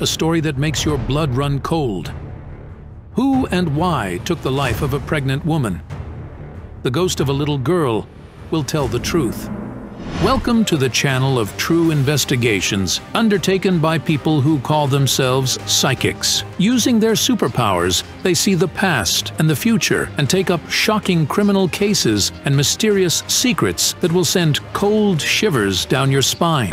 a story that makes your blood run cold. Who and why took the life of a pregnant woman? The ghost of a little girl will tell the truth. Welcome to the channel of true investigations undertaken by people who call themselves psychics. Using their superpowers, they see the past and the future and take up shocking criminal cases and mysterious secrets that will send cold shivers down your spine.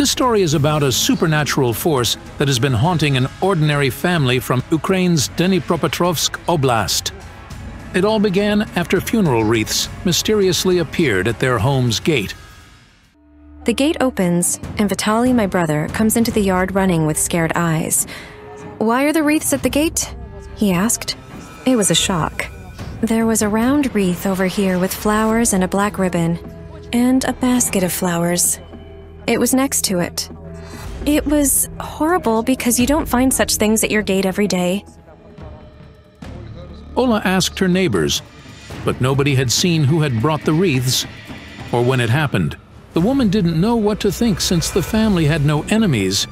This story is about a supernatural force that has been haunting an ordinary family from Ukraine's Dnipropetrovsk Oblast. It all began after funeral wreaths mysteriously appeared at their home's gate. The gate opens, and Vitaly, my brother, comes into the yard running with scared eyes. Why are the wreaths at the gate? He asked. It was a shock. There was a round wreath over here with flowers and a black ribbon, and a basket of flowers. It was next to it. It was horrible because you don't find such things at your gate every day. Ola asked her neighbors, but nobody had seen who had brought the wreaths or when it happened. The woman didn't know what to think since the family had no enemies,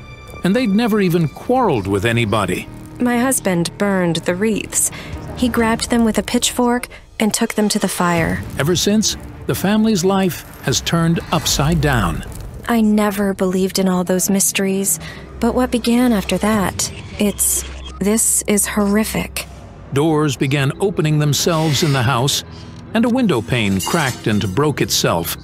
and they'd never even quarreled with anybody. My husband burned the wreaths. He grabbed them with a pitchfork and took them to the fire. Ever since, the family's life has turned upside down. I never believed in all those mysteries, but what began after that, it's. this is horrific. Doors began opening themselves in the house, and a window pane cracked and broke itself.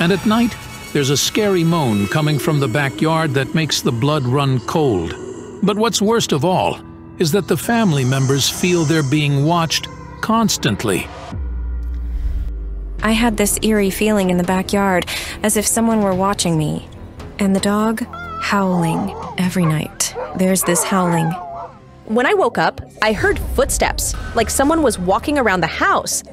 And at night, there's a scary moan coming from the backyard that makes the blood run cold. But what's worst of all is that the family members feel they're being watched constantly. I had this eerie feeling in the backyard, as if someone were watching me. And the dog, howling every night. There's this howling. When I woke up, I heard footsteps, like someone was walking around the house.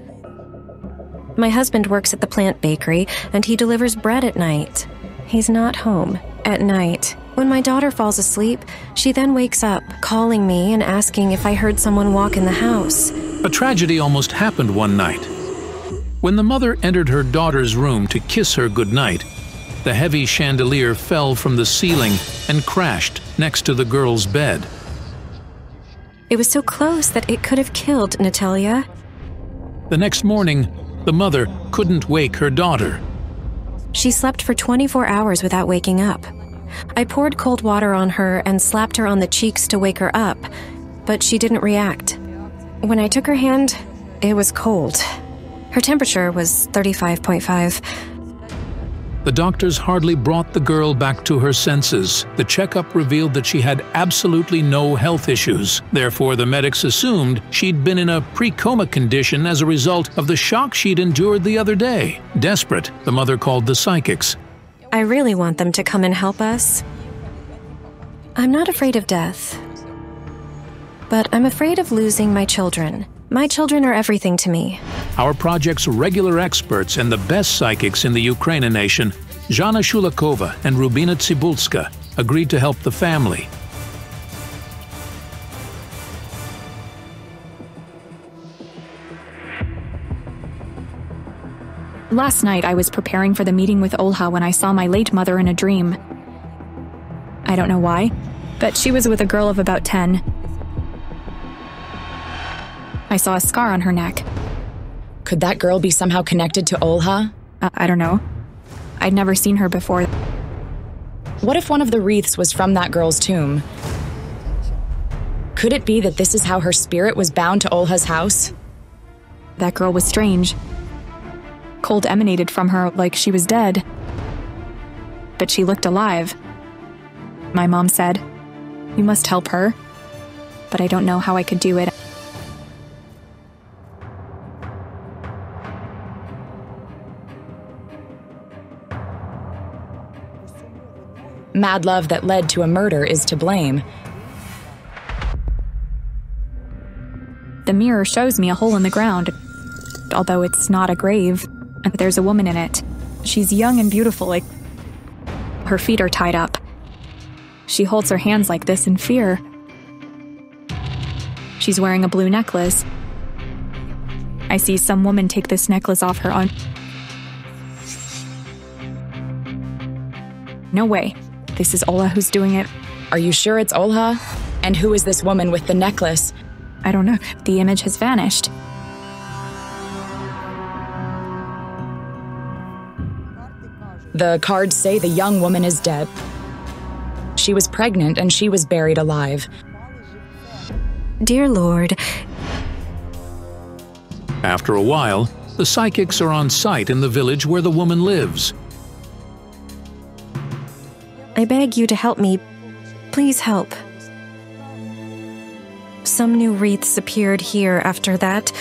My husband works at the plant bakery, and he delivers bread at night. He's not home at night. When my daughter falls asleep, she then wakes up, calling me and asking if I heard someone walk in the house. A tragedy almost happened one night. When the mother entered her daughter's room to kiss her goodnight, the heavy chandelier fell from the ceiling and crashed next to the girl's bed. It was so close that it could have killed Natalia. The next morning, the mother couldn't wake her daughter. She slept for 24 hours without waking up. I poured cold water on her and slapped her on the cheeks to wake her up, but she didn't react. When I took her hand, it was cold. Her temperature was 35.5. The doctors hardly brought the girl back to her senses. The checkup revealed that she had absolutely no health issues. Therefore, the medics assumed she'd been in a pre-coma condition as a result of the shock she'd endured the other day. Desperate, the mother called the psychics. I really want them to come and help us. I'm not afraid of death, but I'm afraid of losing my children. My children are everything to me. Our project's regular experts and the best psychics in the Ukraine nation, Zhana Shulakova and Rubina Tsibulska, agreed to help the family. Last night, I was preparing for the meeting with Olha when I saw my late mother in a dream. I don't know why, but she was with a girl of about 10 I saw a scar on her neck. Could that girl be somehow connected to Olha? Uh, I don't know. I'd never seen her before. What if one of the wreaths was from that girl's tomb? Could it be that this is how her spirit was bound to Olha's house? That girl was strange. Cold emanated from her like she was dead. But she looked alive. My mom said, You must help her. But I don't know how I could do it. Mad love that led to a murder is to blame. The mirror shows me a hole in the ground, although it's not a grave. And there's a woman in it. She's young and beautiful, like. Her feet are tied up. She holds her hands like this in fear. She's wearing a blue necklace. I see some woman take this necklace off her on. No way. This is Ola who's doing it. Are you sure it's Olha? And who is this woman with the necklace? I don't know. The image has vanished. The cards say the young woman is dead. She was pregnant and she was buried alive. Dear Lord, After a while, the psychics are on site in the village where the woman lives. I beg you to help me. Please help. Some new wreaths appeared here after that.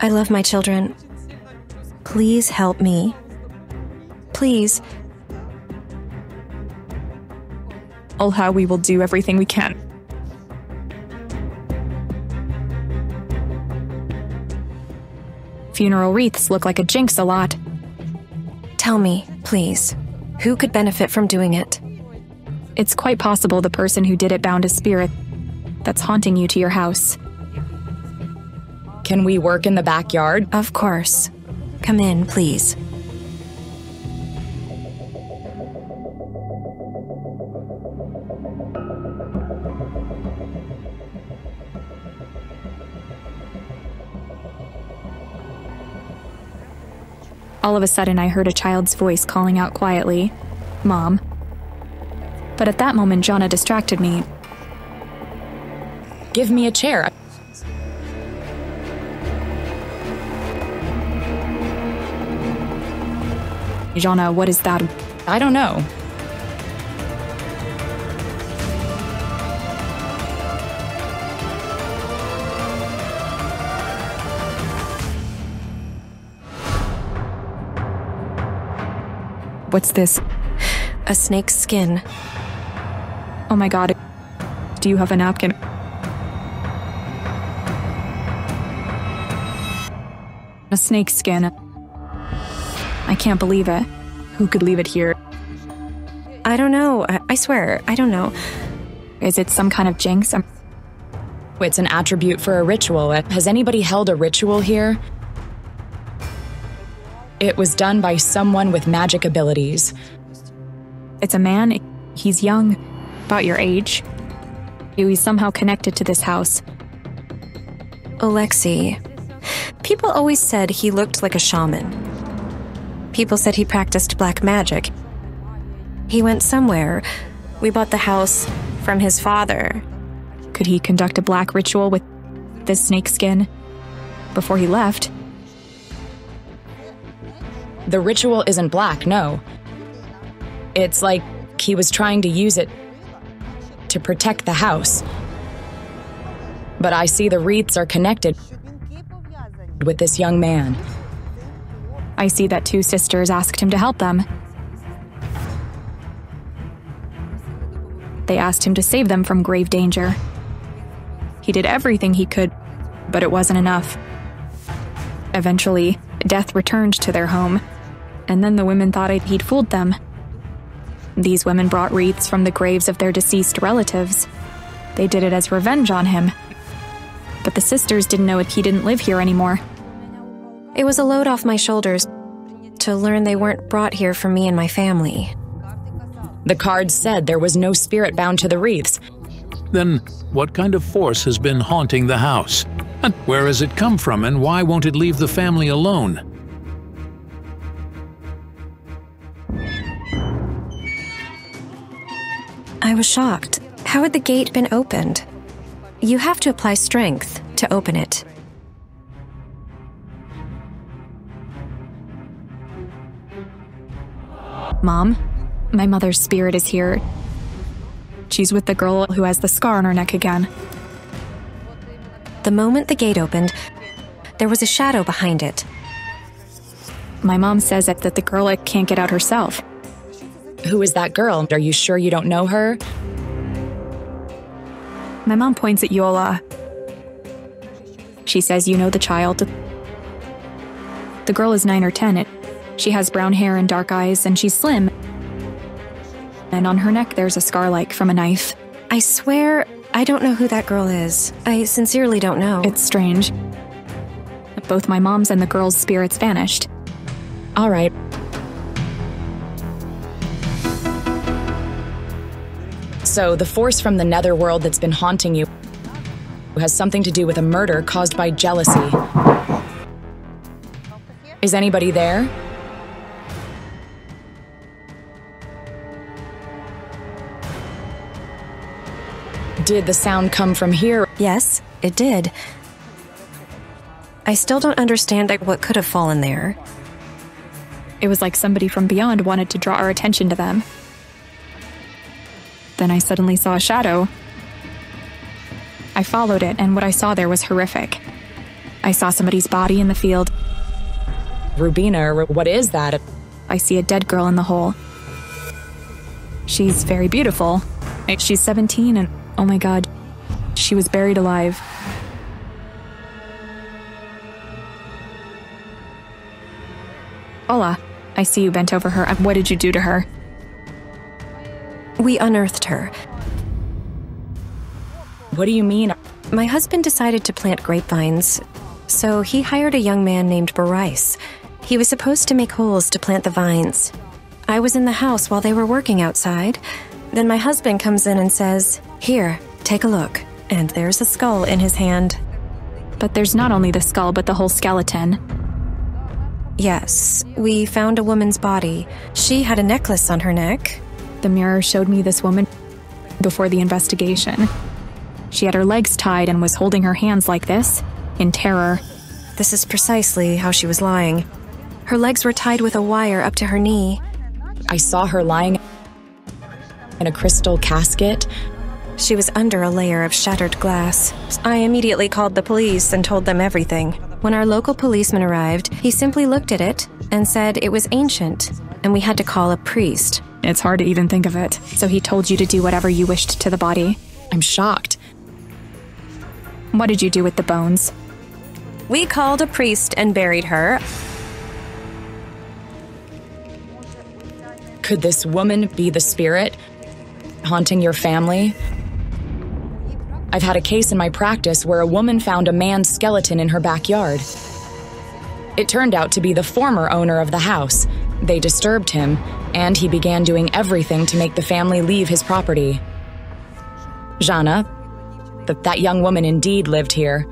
I love my children. Please help me. Please. Olha, we will do everything we can. Funeral wreaths look like a jinx a lot. Tell me, please. Who could benefit from doing it? It's quite possible the person who did it bound a spirit that's haunting you to your house. Can we work in the backyard? Of course. Come in, please. All of a sudden, I heard a child's voice calling out quietly, Mom. But at that moment, Zhana distracted me. Give me a chair. Zhana, what is that? I don't know. What's this? A snake's skin. Oh my god. Do you have a napkin? A snake skin. I can't believe it. Who could leave it here? I don't know. I, I swear, I don't know. Is it some kind of jinx? Um, It's an attribute for a ritual. Has anybody held a ritual here? It was done by someone with magic abilities. It's a man. He's young, about your age. He's somehow connected to this house. Alexei. People always said he looked like a shaman. People said he practiced black magic. He went somewhere. We bought the house from his father. Could he conduct a black ritual with this snake skin before he left? The ritual isn't black, no. It's like he was trying to use it to protect the house. But I see the wreaths are connected with this young man. I see that two sisters asked him to help them. They asked him to save them from grave danger. He did everything he could, but it wasn't enough. Eventually, death returned to their home, and then the women thought he'd fooled them. These women brought wreaths from the graves of their deceased relatives. They did it as revenge on him. But the sisters didn't know he didn't live here anymore. It was a load off my shoulders to learn they weren't brought here for me and my family. The cards said there was no spirit bound to the wreaths. Then, what kind of force has been haunting the house? And where has it come from, and why won't it leave the family alone? I was shocked. How had the gate been opened? You have to apply strength to open it. Mom, my mother's spirit is here. She's with the girl who has the scar on her neck again. The moment the gate opened, there was a shadow behind it. My mom says that, that the girl can't get out herself. Who is that girl? Are you sure you don't know her? My mom points at Olha. She says, You know the child. The girl is nine or ten. It, she has brown hair and dark eyes, and she's slim. And on her neck, there's a scar like from a knife. I swear I don't know who that girl is. I sincerely don't know. It's strange. Both my mom's and the girl's spirits vanished. All right. So, the force from the netherworld that's been haunting you has something to do with a murder caused by jealousy. Is anybody there? Did the sound come from here? yes, it did. I still don't understand what could have fallen there. It was like somebody from beyond wanted to draw our attention to them. Then I suddenly saw a shadow. I followed it, and what I saw there was horrific. I saw somebody's body in the field. Rubina, what is that? I see a dead girl in the hole. She's very beautiful. She's 17, and oh my god, she was buried alive. Ola, I see you bent over her. What did you do to her? We unearthed her. What do you mean? My husband decided to plant grapevines, so he hired a young man named Boris. He was supposed to make holes to plant the vines. I was in the house while they were working outside. Then my husband comes in and says, Here, take a look. And there's a skull in his hand. But there's not only the skull, but the whole skeleton. Yes, we found a woman's body. She had a necklace on her neck. The mirror showed me this woman before the investigation. She had her legs tied and was holding her hands like this, in terror. This is precisely how she was lying. Her legs were tied with a wire up to her knee. I saw her lying in a crystal casket. She was under a layer of shattered glass. I immediately called the police and told them everything. When our local policeman arrived, he simply looked at it and said it was ancient, and we had to call a priest. It's hard to even think of it. So he told you to do whatever you wished to the body. I'm shocked. What did you do with the bones? We called a priest and buried her. Could this woman be the spirit haunting your family? I've had a case in my practice where a woman found a man's skeleton in her backyard. It turned out to be the former owner of the house. They disturbed him, and he began doing everything to make the family leave his property. Zhana, that that young woman indeed lived here.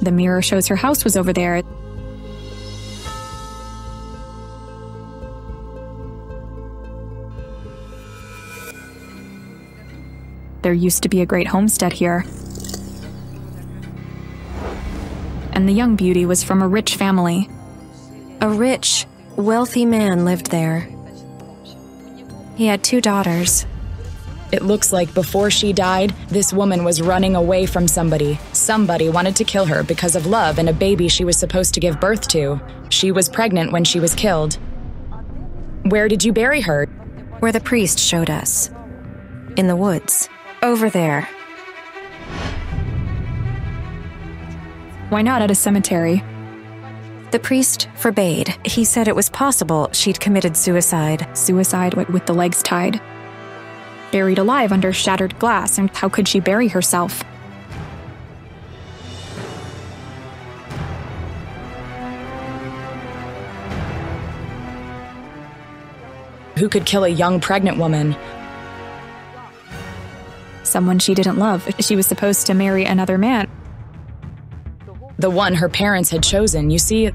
The mirror shows her house was over there. There used to be a great homestead here. And the young beauty was from a rich family. A rich, wealthy man lived there. He had two daughters. It looks like before she died, this woman was running away from somebody. Somebody wanted to kill her because of love and a baby she was supposed to give birth to. She was pregnant when she was killed. Where did you bury her? Where the priest showed us. In the woods. Over there. Why not at a cemetery? The priest forbade. He said it was possible she'd committed suicide. Suicide with the legs tied. Buried alive under shattered glass, and how could she bury herself? Who could kill a young pregnant woman? Someone she didn't love. She was supposed to marry another man, The one her parents had chosen. You see,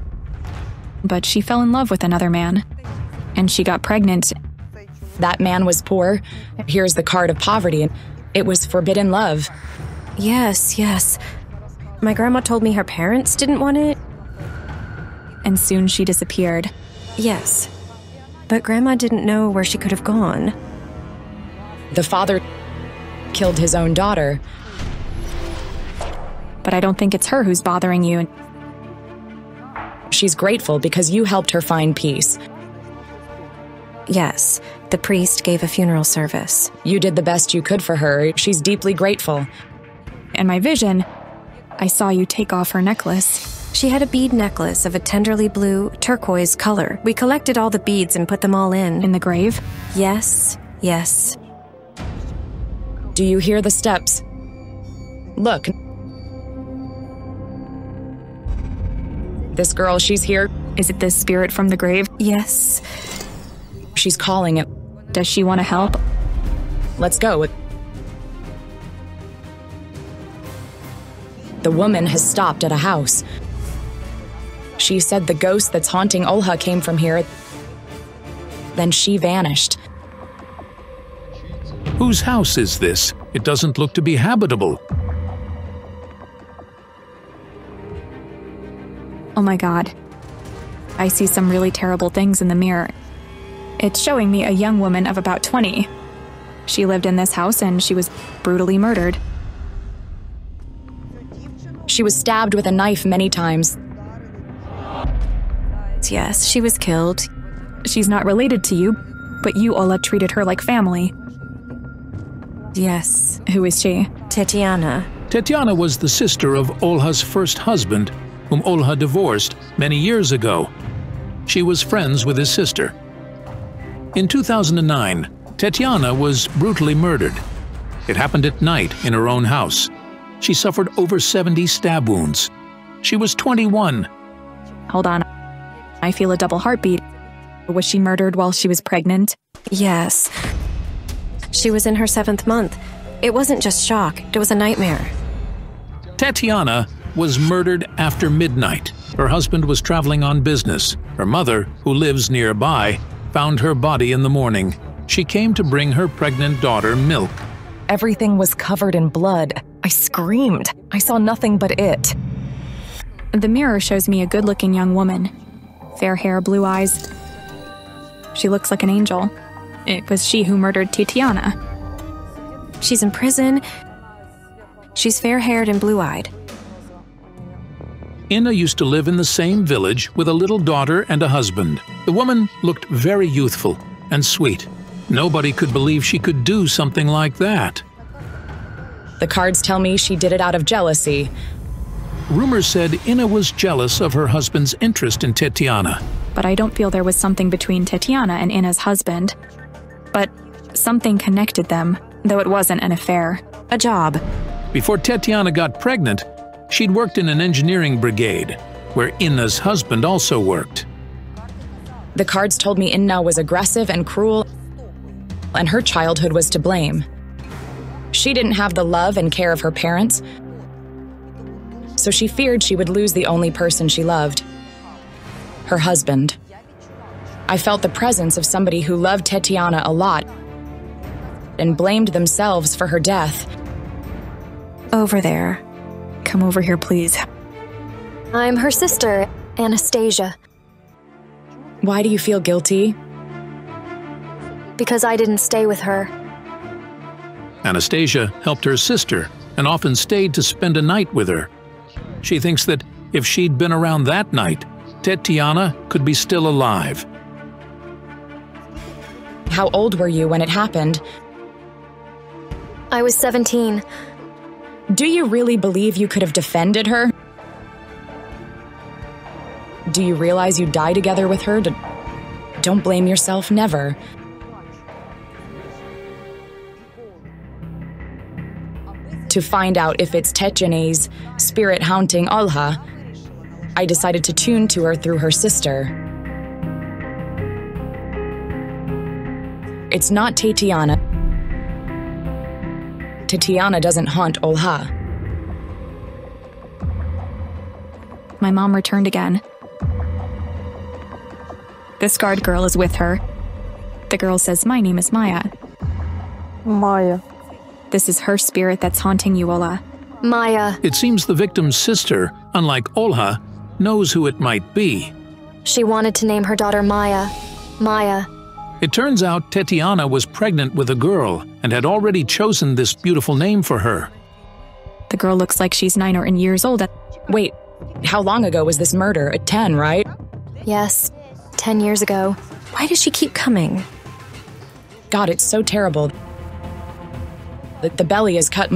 but she fell in love with another man. And she got pregnant. that man was poor. Here's the card of poverty. It was forbidden love. Yes, yes. My grandma told me her parents didn't want it. And soon she disappeared. Yes. But grandma didn't know where she could have gone. The father killed his own daughter. But I don't think it's her who's bothering you. She's grateful because you helped her find peace. Yes, the priest gave a funeral service. You did the best you could for her. She's deeply grateful. In my vision, I saw you take off her necklace. She had a bead necklace of a tenderly blue, turquoise color. We collected all the beads and put them all in. In the grave? Yes, yes. Do you hear the steps? Look. This girl, she's here. Is it this spirit from the grave? Yes. She's calling it. Does she want to help? Let's go. The woman has stopped at a house. She said the ghost that's haunting Olha came from here. Then she vanished. Whose house is this? It doesn't look to be habitable. Oh my god. I see some really terrible things in the mirror. It's showing me a young woman of about 20. She lived in this house and she was brutally murdered. She was stabbed with a knife many times. Yes, she was killed. She's not related to you, but you, Ola, treated her like family. Yes. Who is she? Tetiana. Tetiana was the sister of Olha's first husband, whom Olha divorced many years ago. She was friends with his sister. In 2009, Tetiana was brutally murdered. It happened at night in her own house. She suffered over 70 stab wounds. She was 21. Hold on. I feel a double heartbeat. Was she murdered while she was pregnant? Yes. She was in her seventh month. It wasn't just shock, it was a nightmare. Tatiana was murdered after midnight. Her husband was traveling on business. Her mother, who lives nearby, found her body in the morning. She came to bring her pregnant daughter milk. Everything was covered in blood. I screamed. I saw nothing but it. The mirror shows me a good looking young woman. Fair hair, blue eyes. She looks like an angel. It was she who murdered Tetiana. She's in prison. She's fair haired and blue eyed. Inna used to live in the same village with a little daughter and a husband. The woman looked very youthful and sweet. Nobody could believe she could do something like that. The cards tell me she did it out of jealousy. Rumors said Inna was jealous of her husband's interest in Tetiana. But I don't feel there was something between Tetiana and Inna's husband. But something connected them, though it wasn't an affair. A job. Before Tetiana got pregnant, she'd worked in an engineering brigade, where Inna's husband also worked. The cards told me Inna was aggressive and cruel, and her childhood was to blame. She didn't have the love and care of her parents, so she feared she would lose the only person she loved her husband. I felt the presence of somebody who loved Tetiana a lot and blamed themselves for her death. Over there. Come over here, please. I'm her sister, Anastasia, Why do you feel guilty? because I didn't stay with her. Anastasia helped her sister and often stayed to spend a night with her. She thinks that if she'd been around that night, Tetiana could be still alive. How old were you when it happened? I was 17. Do you really believe you could have defended her? Do you realize you die together with her? Don't blame yourself, never. To find out if it's Tetiana's spirit haunting Olha, I decided to tune to her through her sister. It's not Tatiana. Tatiana doesn't haunt Olha. My mom returned again. The scarred girl is with her. The girl says, My name is Maya. Maya. This is her spirit that's haunting you, Ola. Maya, It seems the victim's sister, unlike Olha, knows who it might be. she wanted to name her daughter Maya. Maya, It turns out Tetiana was pregnant with a girl and had already chosen this beautiful name for her. The girl looks like she's nine or in years old. Wait, how long ago was this murder? At 10, right? yes, 10 years ago. Why does she keep coming? God, it's so terrible. The, the belly is cut.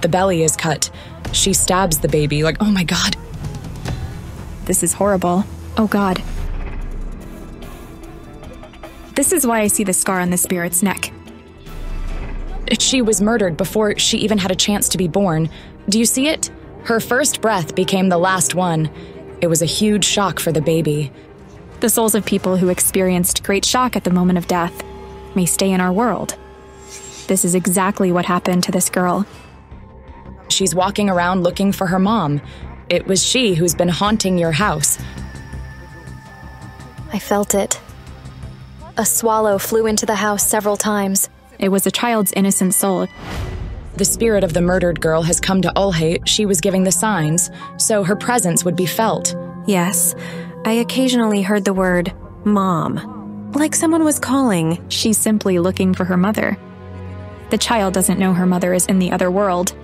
The belly is cut. She stabs the baby. Like, oh my God. This is horrible. Oh god. This is why I see the scar on the spirit's neck. She was murdered before she even had a chance to be born. Do you see it? Her first breath became the last one. It was a huge shock for the baby. The souls of people who experienced great shock at the moment of death may stay in our world. This is exactly what happened to this girl. She's walking around looking for her mom. It was she who's been haunting your house. I felt it. A swallow flew into the house several times. It was a child's innocent soul. The spirit of the murdered girl has come to Ulhate. She was giving the signs, so her presence would be felt. Yes, I occasionally heard the word mom, like someone was calling. She's simply looking for her mother. The child doesn't know her mother is in the other world.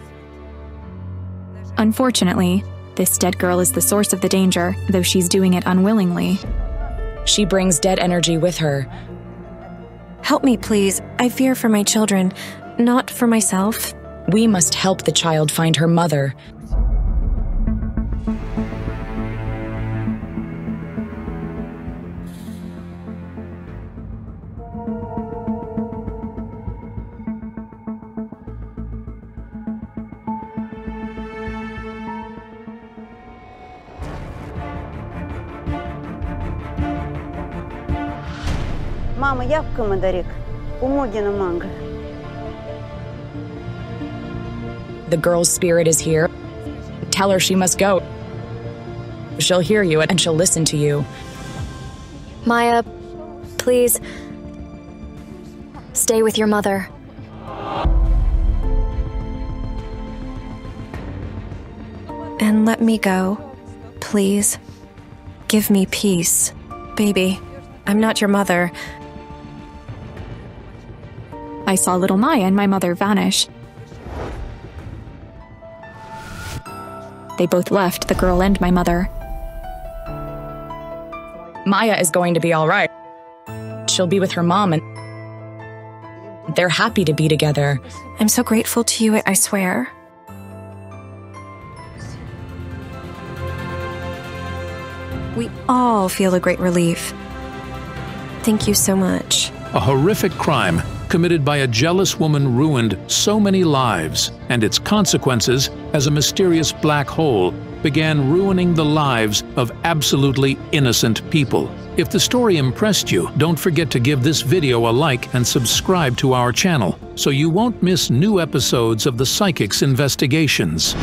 Unfortunately, this dead girl is the source of the danger, though she's doing it unwillingly. She brings dead energy with her. Help me, please. I fear for my children, not for myself. We must help the child find her mother. The girl's spirit is here. Tell her she must go. She'll hear you and she'll listen to you. Maya, please stay with your mother. And let me go, please. Give me peace. Baby, I'm not your mother. I saw little Maya and my mother vanish. They both left, the girl and my mother. Maya is going to be all right. She'll be with her mom and they're happy to be together. I'm so grateful to you, I swear. We all feel a great relief. Thank you so much. A horrific crime committed by a jealous woman ruined so many lives, and its consequences, as a mysterious black hole, began ruining the lives of absolutely innocent people. If the story impressed you, don't forget to give this video a like and subscribe to our channel so you won't miss new episodes of the Psychics Investigations.